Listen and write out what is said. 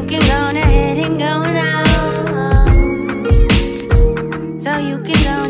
you can go ahead and go now. So you can go